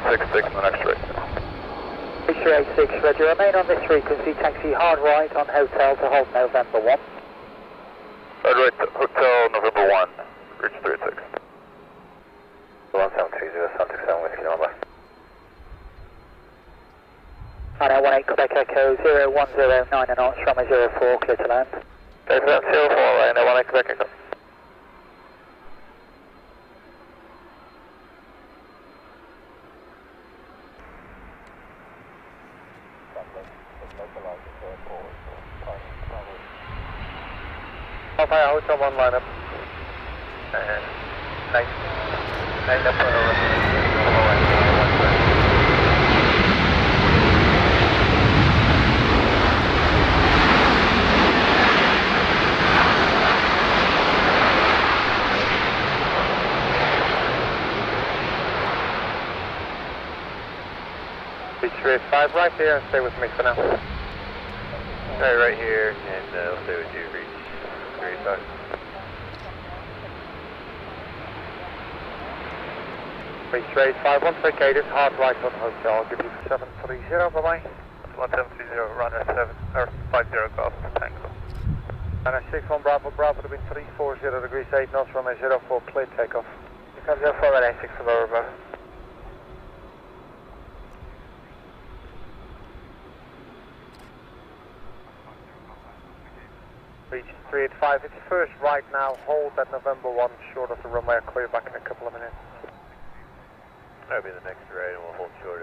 3866 on the next straight. 386, Roger. Remain on this frequency. Taxi hard right on hotel to hold November 1. Hard right to Hotel November 1, reach 386. 1730, Celtic 7 Whiskey November. Nine one eight Quebec Echo 0109 and knots, runway 04, clear to land. That's not 04, line 1 Quebec Echo. Hotel 1 lineup. And night, night up Beach Race 5 right here, stay with me for now. Stay right here, and uh, stay with you, reach 35. Beach Race 5, once hard right on hotel, I'll give you 730, bye-bye. 1730, runner 7, or 50 Golf Tango. And I 61 Bravo, Bravo to be 340 degrees 8 knots, runway 04, clear takeoff. You can 04, that 6 for over. Beach 385, it's first right now, hold that November 1 short of the runway, I'll clear back in a couple of minutes. That'll be the next right, and we'll hold short